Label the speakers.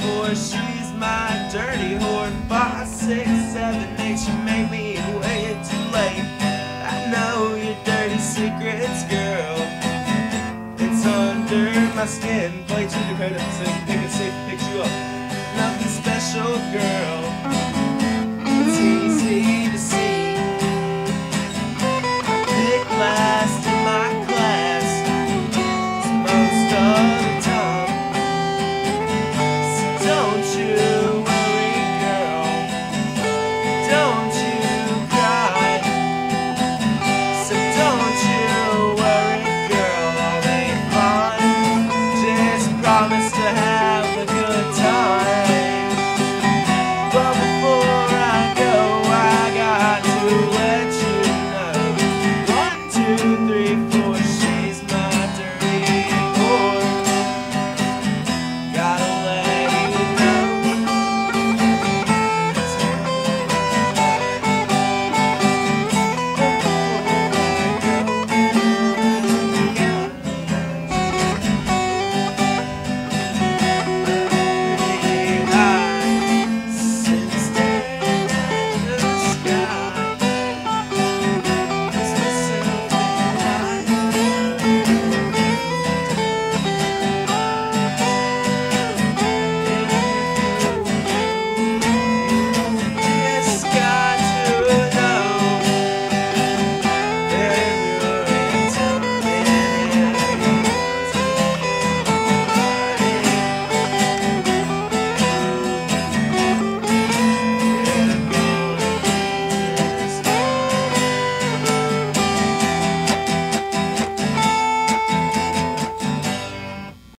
Speaker 1: four, she's my dirty whore. Five, six, seven, eight, she made me way too late. I know your dirty secrets, girl. It's under my skin. Play to the so you pick it safe, picks you up. Nothing special, girl. promise to have a good time. But before I go, I got to let you know. One, two, three, four, she's